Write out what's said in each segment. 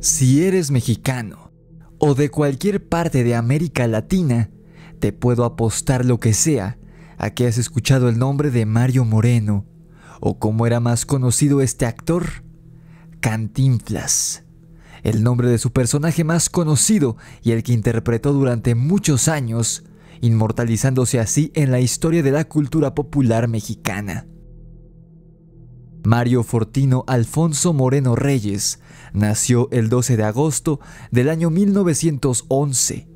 Si eres mexicano o de cualquier parte de América Latina, te puedo apostar lo que sea a que has escuchado el nombre de Mario Moreno, o como era más conocido este actor, Cantinflas, el nombre de su personaje más conocido y el que interpretó durante muchos años, inmortalizándose así en la historia de la cultura popular mexicana. Mario Fortino Alfonso Moreno Reyes nació el 12 de agosto del año 1911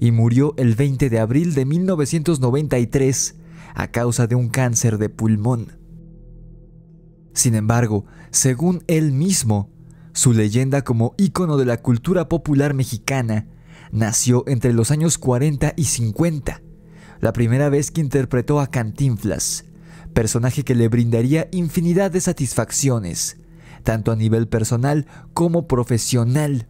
y murió el 20 de abril de 1993 a causa de un cáncer de pulmón. Sin embargo, según él mismo, su leyenda como ícono de la cultura popular mexicana nació entre los años 40 y 50, la primera vez que interpretó a Cantinflas, personaje que le brindaría infinidad de satisfacciones, tanto a nivel personal como profesional,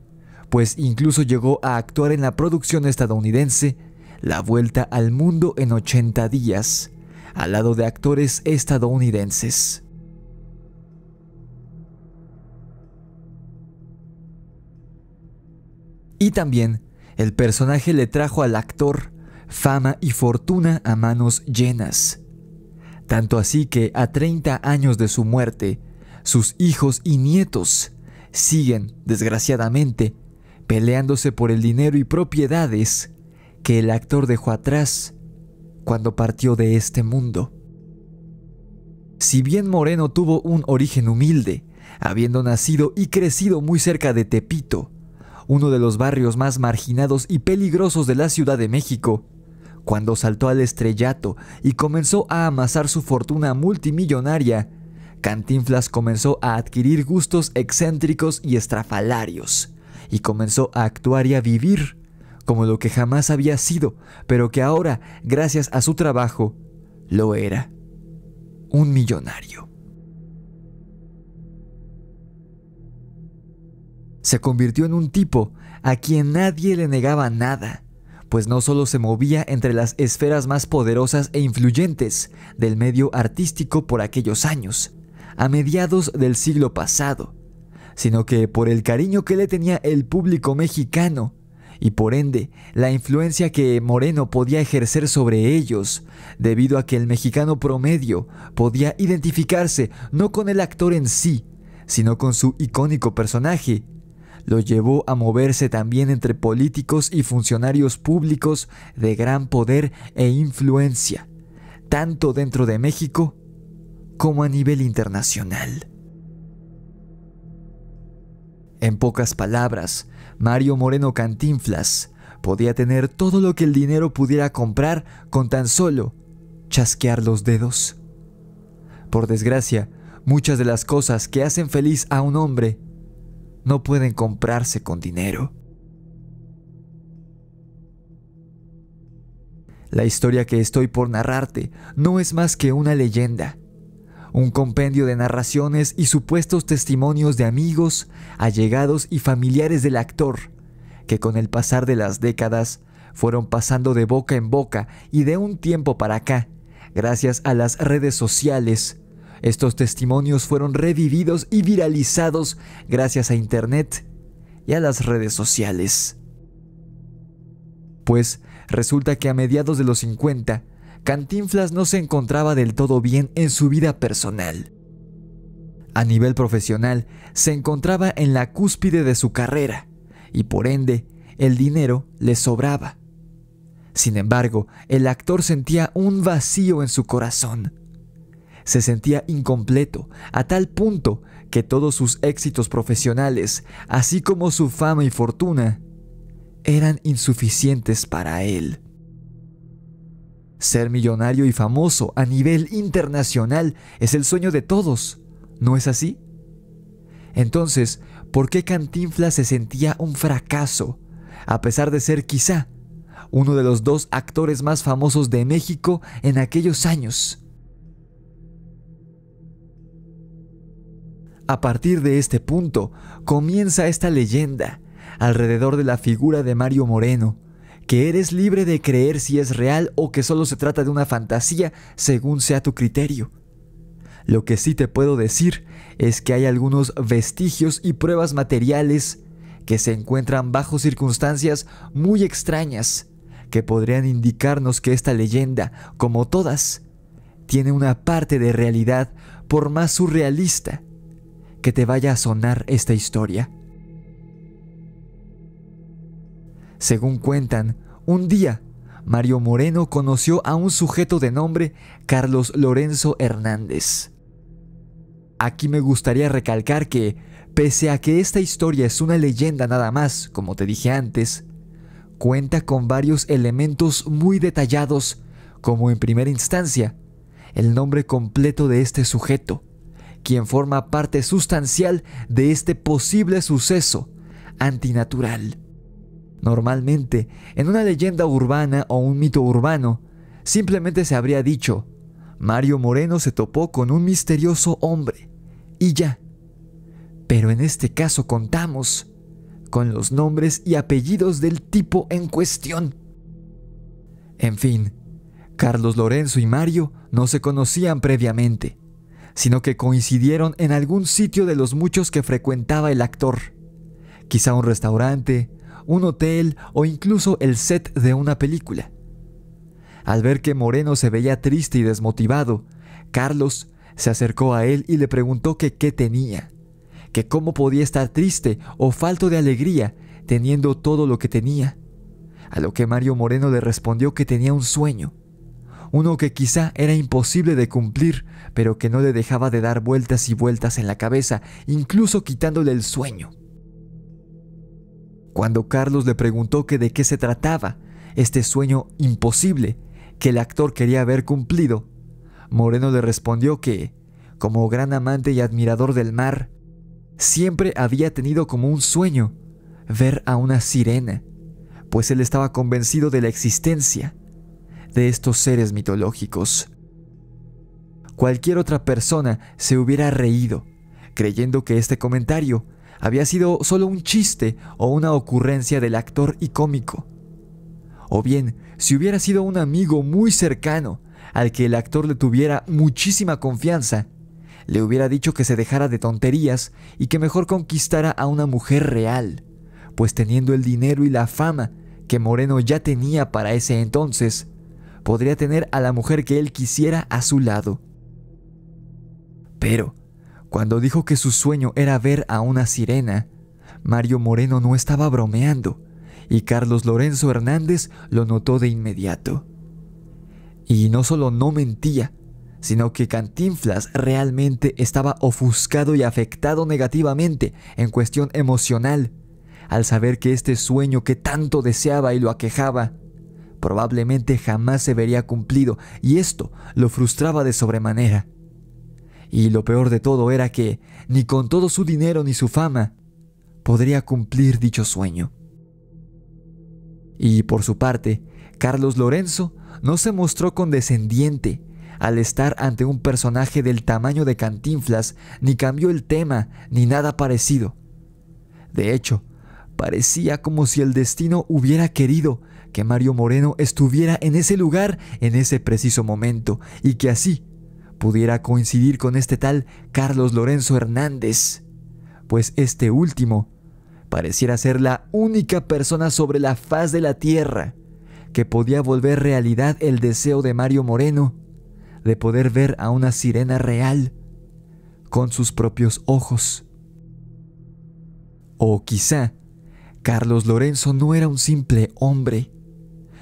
pues incluso llegó a actuar en la producción estadounidense La Vuelta al Mundo en 80 días, al lado de actores estadounidenses. Y también el personaje le trajo al actor fama y fortuna a manos llenas. Tanto así que a 30 años de su muerte, sus hijos y nietos siguen, desgraciadamente, peleándose por el dinero y propiedades que el actor dejó atrás cuando partió de este mundo. Si bien Moreno tuvo un origen humilde, habiendo nacido y crecido muy cerca de Tepito, uno de los barrios más marginados y peligrosos de la Ciudad de México, cuando saltó al estrellato y comenzó a amasar su fortuna multimillonaria, Cantinflas comenzó a adquirir gustos excéntricos y estrafalarios, y comenzó a actuar y a vivir como lo que jamás había sido, pero que ahora, gracias a su trabajo, lo era. Un millonario. Se convirtió en un tipo a quien nadie le negaba nada, pues no solo se movía entre las esferas más poderosas e influyentes del medio artístico por aquellos años, a mediados del siglo pasado, sino que por el cariño que le tenía el público mexicano y por ende la influencia que Moreno podía ejercer sobre ellos, debido a que el mexicano promedio podía identificarse no con el actor en sí, sino con su icónico personaje, lo llevó a moverse también entre políticos y funcionarios públicos de gran poder e influencia, tanto dentro de México como a nivel internacional. En pocas palabras, Mario Moreno Cantinflas podía tener todo lo que el dinero pudiera comprar con tan solo chasquear los dedos. Por desgracia, muchas de las cosas que hacen feliz a un hombre no pueden comprarse con dinero. La historia que estoy por narrarte no es más que una leyenda, un compendio de narraciones y supuestos testimonios de amigos, allegados y familiares del actor, que con el pasar de las décadas fueron pasando de boca en boca y de un tiempo para acá, gracias a las redes sociales, estos testimonios fueron revividos y viralizados gracias a Internet y a las redes sociales. Pues resulta que a mediados de los 50, Cantinflas no se encontraba del todo bien en su vida personal. A nivel profesional, se encontraba en la cúspide de su carrera y por ende el dinero le sobraba. Sin embargo, el actor sentía un vacío en su corazón. Se sentía incompleto a tal punto que todos sus éxitos profesionales, así como su fama y fortuna, eran insuficientes para él. Ser millonario y famoso a nivel internacional es el sueño de todos, ¿no es así? Entonces, ¿por qué Cantinflas se sentía un fracaso, a pesar de ser quizá uno de los dos actores más famosos de México en aquellos años? A partir de este punto comienza esta leyenda alrededor de la figura de Mario Moreno, que eres libre de creer si es real o que solo se trata de una fantasía según sea tu criterio. Lo que sí te puedo decir es que hay algunos vestigios y pruebas materiales que se encuentran bajo circunstancias muy extrañas que podrían indicarnos que esta leyenda, como todas, tiene una parte de realidad por más surrealista que te vaya a sonar esta historia. Según cuentan, un día Mario Moreno conoció a un sujeto de nombre Carlos Lorenzo Hernández. Aquí me gustaría recalcar que, pese a que esta historia es una leyenda nada más, como te dije antes, cuenta con varios elementos muy detallados, como en primera instancia, el nombre completo de este sujeto, quien forma parte sustancial de este posible suceso antinatural. Normalmente, en una leyenda urbana o un mito urbano, simplemente se habría dicho, Mario Moreno se topó con un misterioso hombre, y ya. Pero en este caso contamos con los nombres y apellidos del tipo en cuestión. En fin, Carlos Lorenzo y Mario no se conocían previamente, sino que coincidieron en algún sitio de los muchos que frecuentaba el actor. Quizá un restaurante, un hotel o incluso el set de una película. Al ver que Moreno se veía triste y desmotivado, Carlos se acercó a él y le preguntó que qué tenía, que cómo podía estar triste o falto de alegría teniendo todo lo que tenía. A lo que Mario Moreno le respondió que tenía un sueño, uno que quizá era imposible de cumplir, pero que no le dejaba de dar vueltas y vueltas en la cabeza, incluso quitándole el sueño. Cuando Carlos le preguntó que de qué se trataba este sueño imposible que el actor quería haber cumplido, Moreno le respondió que, como gran amante y admirador del mar, siempre había tenido como un sueño ver a una sirena, pues él estaba convencido de la existencia de estos seres mitológicos. Cualquier otra persona se hubiera reído, creyendo que este comentario había sido solo un chiste o una ocurrencia del actor y cómico. O bien, si hubiera sido un amigo muy cercano al que el actor le tuviera muchísima confianza, le hubiera dicho que se dejara de tonterías y que mejor conquistara a una mujer real, pues teniendo el dinero y la fama que Moreno ya tenía para ese entonces, podría tener a la mujer que él quisiera a su lado. Pero, cuando dijo que su sueño era ver a una sirena, Mario Moreno no estaba bromeando, y Carlos Lorenzo Hernández lo notó de inmediato. Y no solo no mentía, sino que Cantinflas realmente estaba ofuscado y afectado negativamente en cuestión emocional, al saber que este sueño que tanto deseaba y lo aquejaba, probablemente jamás se vería cumplido, y esto lo frustraba de sobremanera. Y lo peor de todo era que, ni con todo su dinero ni su fama, podría cumplir dicho sueño. Y por su parte, Carlos Lorenzo no se mostró condescendiente al estar ante un personaje del tamaño de Cantinflas, ni cambió el tema, ni nada parecido. De hecho, parecía como si el destino hubiera querido que Mario Moreno estuviera en ese lugar en ese preciso momento, y que así pudiera coincidir con este tal Carlos Lorenzo Hernández, pues este último pareciera ser la única persona sobre la faz de la tierra que podía volver realidad el deseo de Mario Moreno de poder ver a una sirena real con sus propios ojos. O quizá Carlos Lorenzo no era un simple hombre,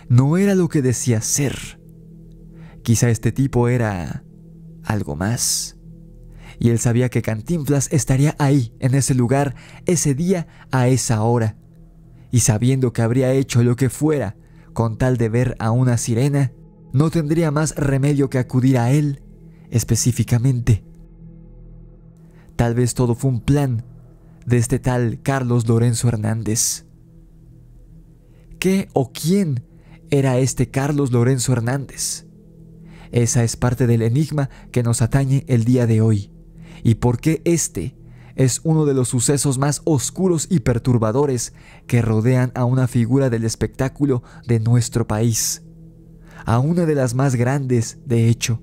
no era lo que decía ser. Quizá este tipo era algo más. Y él sabía que Cantinflas estaría ahí, en ese lugar, ese día, a esa hora. Y sabiendo que habría hecho lo que fuera con tal de ver a una sirena, no tendría más remedio que acudir a él específicamente. Tal vez todo fue un plan de este tal Carlos Lorenzo Hernández. ¿Qué o quién era este Carlos Lorenzo Hernández? Esa es parte del enigma que nos atañe el día de hoy. ¿Y por qué este es uno de los sucesos más oscuros y perturbadores que rodean a una figura del espectáculo de nuestro país? A una de las más grandes, de hecho.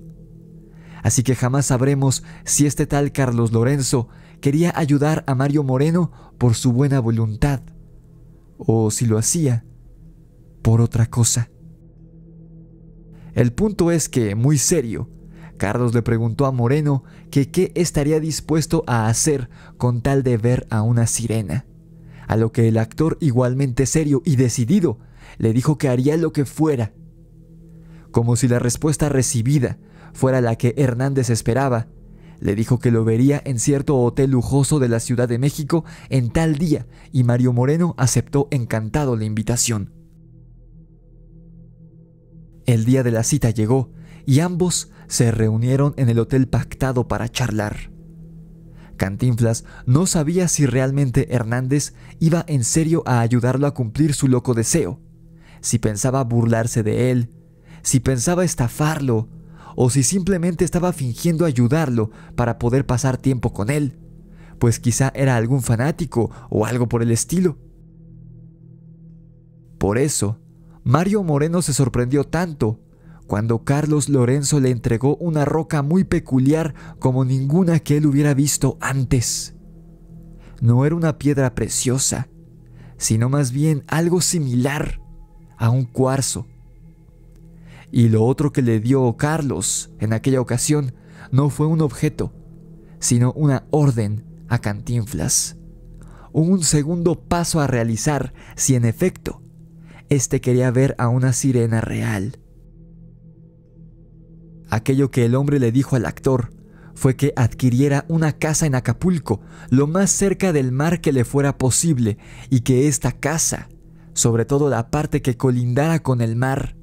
Así que jamás sabremos si este tal Carlos Lorenzo quería ayudar a Mario Moreno por su buena voluntad o si lo hacía por otra cosa. El punto es que, muy serio, Carlos le preguntó a Moreno que qué estaría dispuesto a hacer con tal de ver a una sirena, a lo que el actor igualmente serio y decidido le dijo que haría lo que fuera. Como si la respuesta recibida fuera la que Hernández esperaba, le dijo que lo vería en cierto hotel lujoso de la Ciudad de México en tal día y Mario Moreno aceptó encantado la invitación. El día de la cita llegó y ambos se reunieron en el hotel pactado para charlar. Cantinflas no sabía si realmente Hernández iba en serio a ayudarlo a cumplir su loco deseo, si pensaba burlarse de él, si pensaba estafarlo, o si simplemente estaba fingiendo ayudarlo para poder pasar tiempo con él, pues quizá era algún fanático o algo por el estilo. Por eso, Mario Moreno se sorprendió tanto cuando Carlos Lorenzo le entregó una roca muy peculiar como ninguna que él hubiera visto antes. No era una piedra preciosa, sino más bien algo similar a un cuarzo y lo otro que le dio Carlos en aquella ocasión no fue un objeto, sino una orden a Cantinflas. Un segundo paso a realizar si en efecto éste quería ver a una sirena real. Aquello que el hombre le dijo al actor fue que adquiriera una casa en Acapulco, lo más cerca del mar que le fuera posible, y que esta casa, sobre todo la parte que colindara con el mar,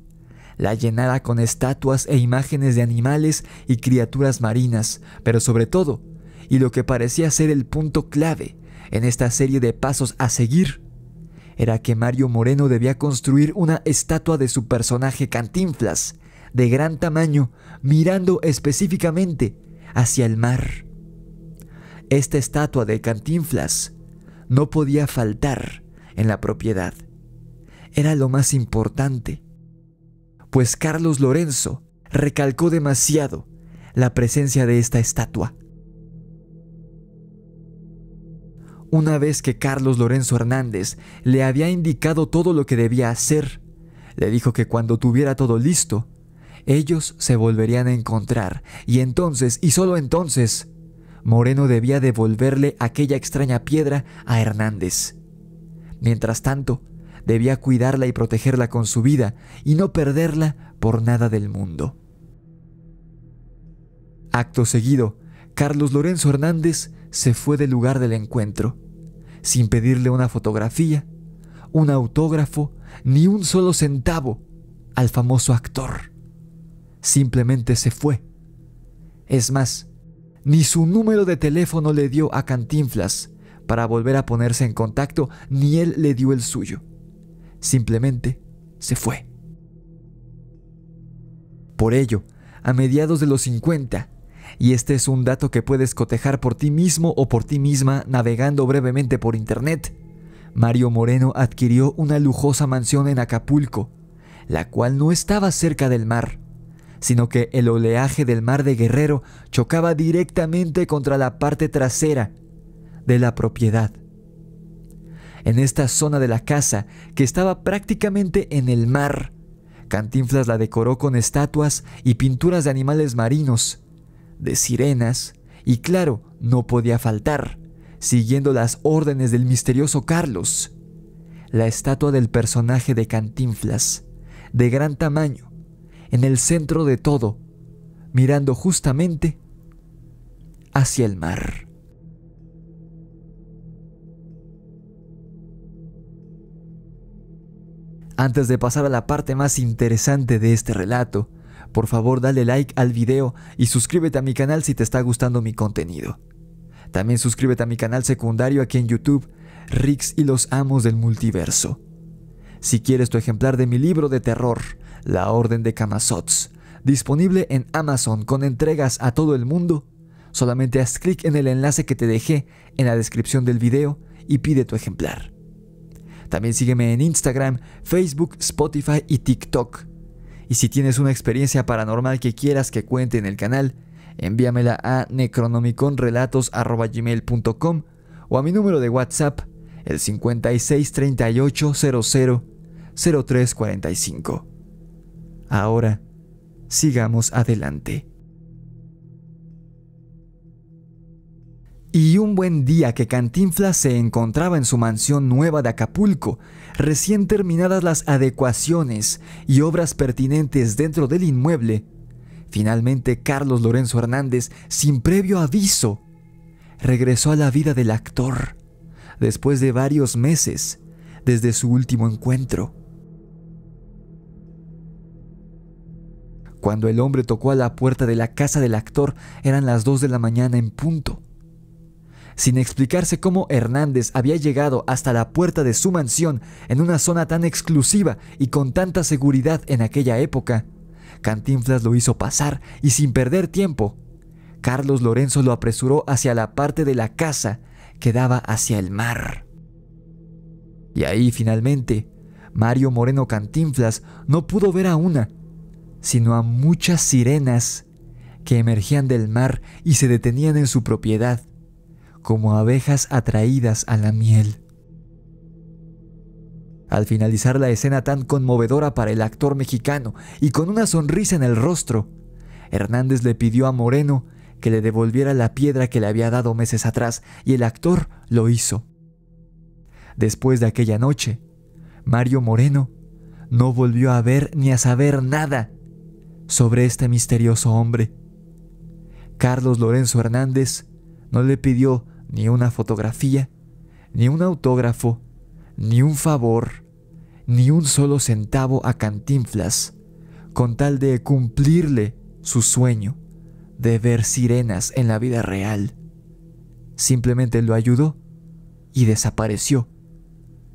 la llenara con estatuas e imágenes de animales y criaturas marinas, pero sobre todo, y lo que parecía ser el punto clave en esta serie de pasos a seguir, era que Mario Moreno debía construir una estatua de su personaje Cantinflas, de gran tamaño, mirando específicamente hacia el mar. Esta estatua de Cantinflas no podía faltar en la propiedad. Era lo más importante pues Carlos Lorenzo recalcó demasiado la presencia de esta estatua. Una vez que Carlos Lorenzo Hernández le había indicado todo lo que debía hacer, le dijo que cuando tuviera todo listo, ellos se volverían a encontrar y entonces, y solo entonces, Moreno debía devolverle aquella extraña piedra a Hernández. Mientras tanto, debía cuidarla y protegerla con su vida y no perderla por nada del mundo. Acto seguido, Carlos Lorenzo Hernández se fue del lugar del encuentro, sin pedirle una fotografía, un autógrafo, ni un solo centavo al famoso actor. Simplemente se fue. Es más, ni su número de teléfono le dio a Cantinflas para volver a ponerse en contacto, ni él le dio el suyo simplemente se fue. Por ello, a mediados de los 50, y este es un dato que puedes cotejar por ti mismo o por ti misma navegando brevemente por internet, Mario Moreno adquirió una lujosa mansión en Acapulco, la cual no estaba cerca del mar, sino que el oleaje del mar de Guerrero chocaba directamente contra la parte trasera de la propiedad en esta zona de la casa que estaba prácticamente en el mar. Cantinflas la decoró con estatuas y pinturas de animales marinos, de sirenas, y claro, no podía faltar, siguiendo las órdenes del misterioso Carlos, la estatua del personaje de Cantinflas, de gran tamaño, en el centro de todo, mirando justamente hacia el mar. Antes de pasar a la parte más interesante de este relato, por favor dale like al video y suscríbete a mi canal si te está gustando mi contenido. También suscríbete a mi canal secundario aquí en YouTube, Rix y los Amos del Multiverso. Si quieres tu ejemplar de mi libro de terror, La Orden de Kamazots, disponible en Amazon con entregas a todo el mundo, solamente haz clic en el enlace que te dejé en la descripción del video y pide tu ejemplar. También sígueme en Instagram, Facebook, Spotify y TikTok. Y si tienes una experiencia paranormal que quieras que cuente en el canal, envíamela a necronomiconrelatos.gmail.com o a mi número de WhatsApp, el 5638000345. Ahora, sigamos adelante. Y un buen día que Cantinflas se encontraba en su mansión nueva de Acapulco, recién terminadas las adecuaciones y obras pertinentes dentro del inmueble, finalmente Carlos Lorenzo Hernández, sin previo aviso, regresó a la vida del actor, después de varios meses desde su último encuentro. Cuando el hombre tocó a la puerta de la casa del actor eran las 2 de la mañana en punto. Sin explicarse cómo Hernández había llegado hasta la puerta de su mansión en una zona tan exclusiva y con tanta seguridad en aquella época, Cantinflas lo hizo pasar y sin perder tiempo, Carlos Lorenzo lo apresuró hacia la parte de la casa que daba hacia el mar. Y ahí finalmente, Mario Moreno Cantinflas no pudo ver a una, sino a muchas sirenas que emergían del mar y se detenían en su propiedad, como abejas atraídas a la miel. Al finalizar la escena tan conmovedora para el actor mexicano y con una sonrisa en el rostro, Hernández le pidió a Moreno que le devolviera la piedra que le había dado meses atrás y el actor lo hizo. Después de aquella noche, Mario Moreno no volvió a ver ni a saber nada sobre este misterioso hombre. Carlos Lorenzo Hernández no le pidió ni una fotografía, ni un autógrafo, ni un favor, ni un solo centavo a Cantinflas, con tal de cumplirle su sueño de ver sirenas en la vida real. Simplemente lo ayudó y desapareció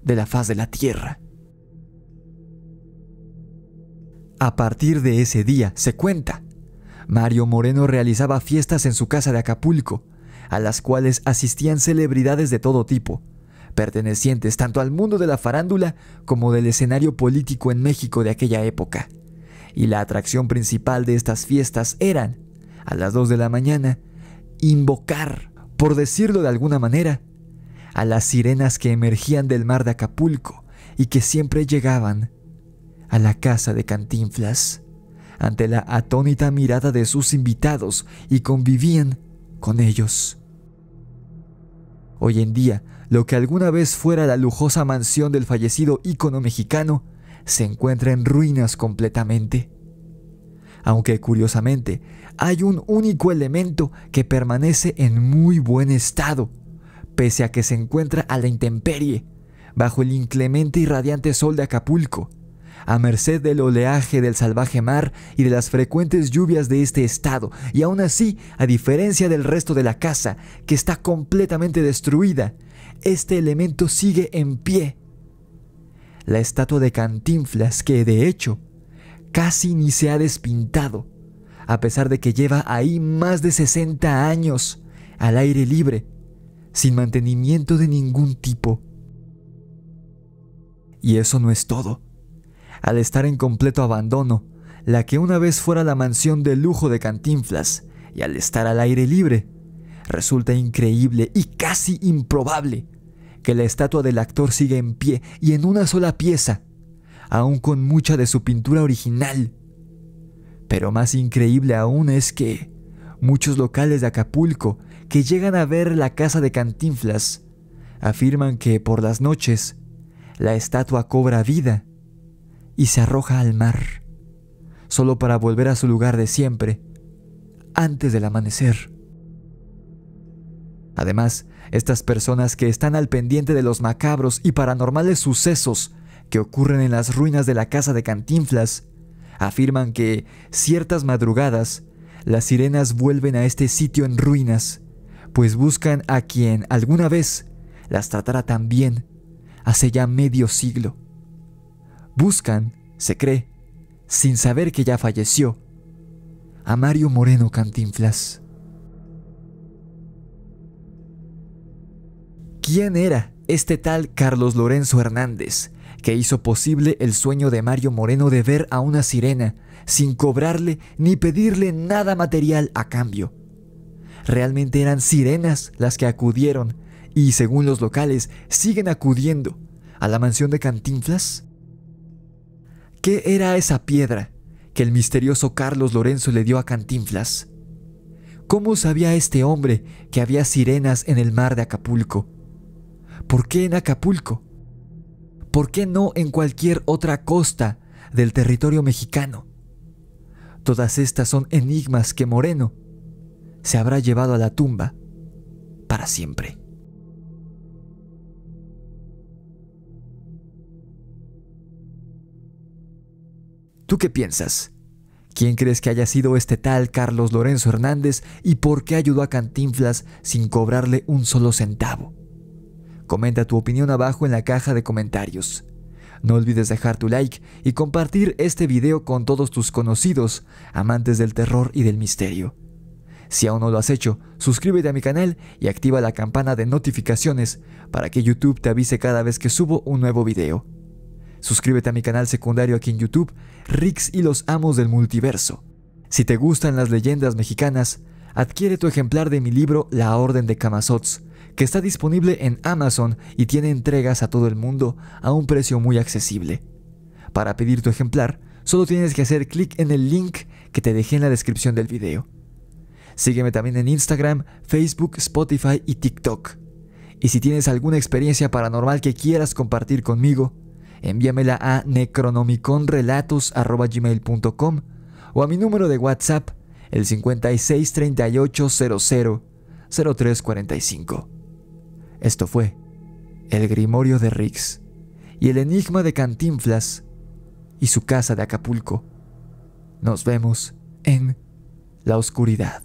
de la faz de la tierra. A partir de ese día, se cuenta, Mario Moreno realizaba fiestas en su casa de Acapulco, a las cuales asistían celebridades de todo tipo, pertenecientes tanto al mundo de la farándula como del escenario político en México de aquella época. Y la atracción principal de estas fiestas eran, a las 2 de la mañana, invocar, por decirlo de alguna manera, a las sirenas que emergían del mar de Acapulco y que siempre llegaban a la casa de Cantinflas, ante la atónita mirada de sus invitados y convivían con ellos. Hoy en día, lo que alguna vez fuera la lujosa mansión del fallecido ícono mexicano se encuentra en ruinas completamente. Aunque curiosamente, hay un único elemento que permanece en muy buen estado, pese a que se encuentra a la intemperie, bajo el inclemente y radiante sol de Acapulco, a merced del oleaje del salvaje mar y de las frecuentes lluvias de este estado, y aún así, a diferencia del resto de la casa, que está completamente destruida, este elemento sigue en pie. La estatua de Cantinflas, que de hecho casi ni se ha despintado, a pesar de que lleva ahí más de 60 años al aire libre, sin mantenimiento de ningún tipo. Y eso no es todo al estar en completo abandono, la que una vez fuera la mansión de lujo de Cantinflas, y al estar al aire libre, resulta increíble y casi improbable que la estatua del actor siga en pie y en una sola pieza, aun con mucha de su pintura original. Pero más increíble aún es que muchos locales de Acapulco que llegan a ver la casa de Cantinflas afirman que por las noches la estatua cobra vida y se arroja al mar, solo para volver a su lugar de siempre, antes del amanecer. Además, estas personas que están al pendiente de los macabros y paranormales sucesos que ocurren en las ruinas de la casa de Cantinflas, afirman que ciertas madrugadas las sirenas vuelven a este sitio en ruinas, pues buscan a quien alguna vez las tratara tan bien hace ya medio siglo. Buscan, se cree, sin saber que ya falleció, a Mario Moreno Cantinflas. ¿Quién era este tal Carlos Lorenzo Hernández, que hizo posible el sueño de Mario Moreno de ver a una sirena sin cobrarle ni pedirle nada material a cambio. Realmente eran sirenas las que acudieron y, según los locales, siguen acudiendo a la mansión de Cantinflas. ¿Qué era esa piedra que el misterioso Carlos Lorenzo le dio a Cantinflas? ¿Cómo sabía este hombre que había sirenas en el mar de Acapulco? ¿Por qué en Acapulco? ¿Por qué no en cualquier otra costa del territorio mexicano? Todas estas son enigmas que Moreno se habrá llevado a la tumba para siempre. ¿Tú qué piensas? ¿Quién crees que haya sido este tal Carlos Lorenzo Hernández y por qué ayudó a Cantinflas sin cobrarle un solo centavo? Comenta tu opinión abajo en la caja de comentarios. No olvides dejar tu like y compartir este video con todos tus conocidos, amantes del terror y del misterio. Si aún no lo has hecho, suscríbete a mi canal y activa la campana de notificaciones para que YouTube te avise cada vez que subo un nuevo video. Suscríbete a mi canal secundario aquí en YouTube, Rix y los Amos del Multiverso. Si te gustan las leyendas mexicanas, adquiere tu ejemplar de mi libro La Orden de Camazots, que está disponible en Amazon y tiene entregas a todo el mundo a un precio muy accesible. Para pedir tu ejemplar, solo tienes que hacer clic en el link que te dejé en la descripción del video. Sígueme también en Instagram, Facebook, Spotify y TikTok. Y si tienes alguna experiencia paranormal que quieras compartir conmigo, envíamela a necronomiconrelatos.gmail.com o a mi número de WhatsApp, el 5638000345. Esto fue El Grimorio de Rix y el enigma de Cantinflas y su casa de Acapulco. Nos vemos en la oscuridad.